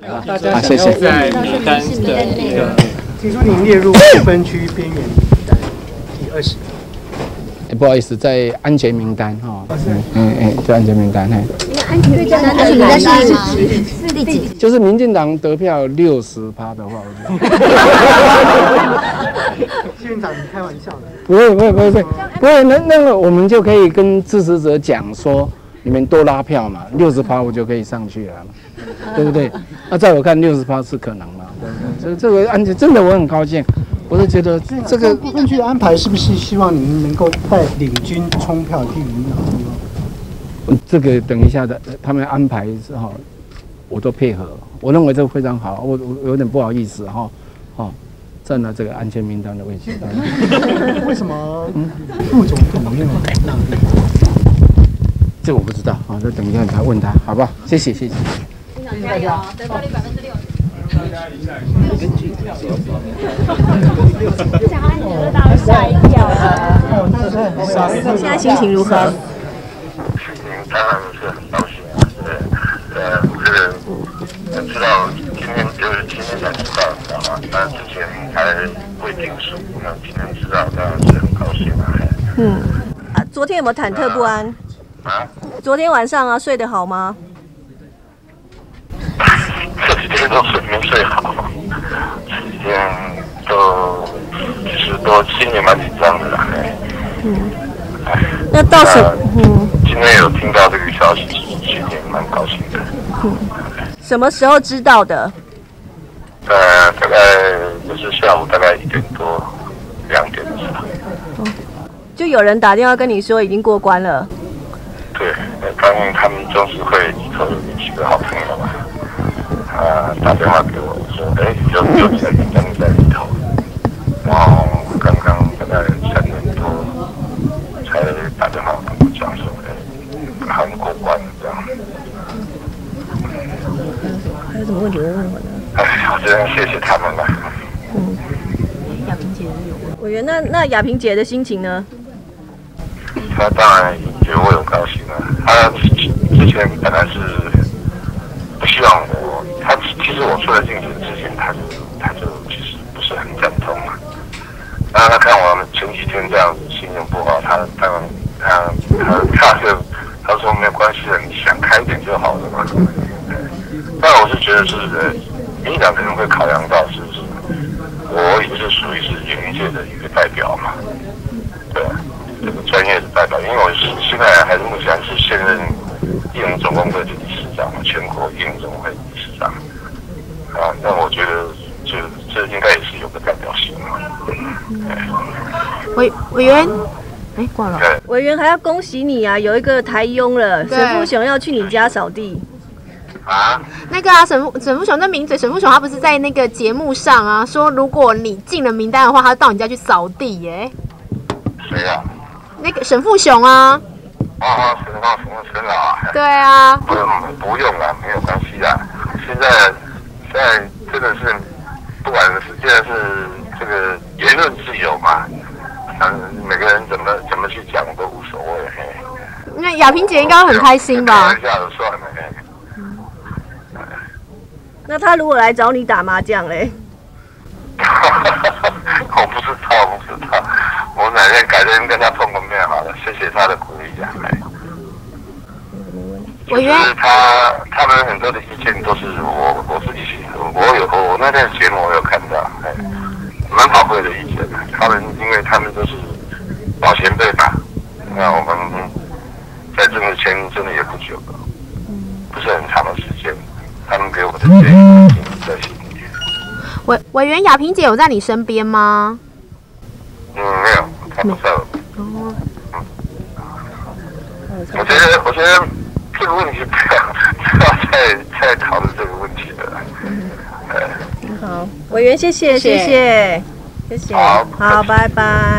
大家谢谢。在名单的一个，听说您列入不分区边缘名单第二十名。哎，不好意思，在安全名单哈。嗯嗯嗯，在安全名单嘿。安全名单安全名单是是第几？就是民进党得票六十趴的话，我觉得。县长，你开玩笑的。不会不会不会不会，不会那那个我们就可以跟支持者讲说，你们多拉票嘛，六十趴我就可以上去了，对不对？那在我看六十趴是可能嘛，这这个安全真的我很高兴。我是觉得这个不分区的安排是不是希望你们能够带领军冲票第一呢？这个等一下的他们安排之后，我都配合。我认为这个非常好，我我有点不好意思哈，哦，占了这个安全名单的位置。为什么副总统没有让利？这我不知道啊，那等一下再问他，好不好？谢谢谢谢。加油，得票率百分之六。想按钮就到吓一跳了。现在心情如何？心情当然是很高兴啊！呃，我这个知道今天就是今天才知道，知道吗？那之前还未定数，那今天知道当然是很高兴啊！嗯，啊，昨天有没有忐忑不安？啊？昨天晚上啊，睡得好吗？都睡眠睡好，这几天都其实都心里蛮紧张的啦。嗯，那到时嗯，今天有听到这个消息，心里蛮高兴的。嗯，什么时候知道的？呃，大概就是下午大概一点多、两点的时候。就有人打电话跟你说已经过关了。对，刚他们中执会里头有几个好朋友嘛。啊，打电话给我说，哎，有有几个名单在里头，然后刚刚大概三点多才打电话跟我讲说，哎，还没过关这样。还有什么问题问我呢？哎，我真谢谢他们了。嗯，亚萍姐有委员，那那亚萍姐的心情呢？她当然觉得我有高兴了。她之前本来是不希望我。他其实我出来竞选之前，他就他就其实不是很赞同嘛。当然他看我们前几天这样子心情不好，他当然他他他就他说没有关系的，你想开一点就好了嘛。但我是觉得是民党可能会考量到是不是我也是属于是演艺界的一个代表嘛，对，这个专业的代表，因为我是现在还是目前是现任艺人总工会的长，全国艺能总工会。啊，那我觉得这这应该也是有个代表性嘛。委委员，哎，挂了。委员还要恭喜你啊，有一个台佣了，沈富雄要去你家扫地。啊？那个啊，沈富沈富雄的名嘴，沈富雄他不是在那个节目上啊，说如果你进了名单的话，他到你家去扫地耶。谁呀？那个沈富雄啊。对啊。不用不用了，没有关系的。现在现在真的是，不管是现在是这个言论自由嘛，嗯，每个人怎么怎么去讲都无所谓。那亚萍姐应该很开心吧？开玩笑算了。那他如果来找你打麻将嘞？我不知道，不知道。我哪天改天跟他碰好的，谢谢他的鼓励呀。委员，他他们很多的意见都是我我自己写，我有我那天节目我有看到，哎，蛮宝贵的意见。他们因为他们都是老前辈嘛，那我们在这个前真的也不久了，不是很长的时间，他们给我的建议在心里。委委员亚萍姐有在你身边吗？嗯，没有，她不在了。哦。我觉得，我觉得。这个问题不要不要再再讨论这个问题了。嗯，好，委员，谢谢，谢谢，谢谢，好，好，拜拜。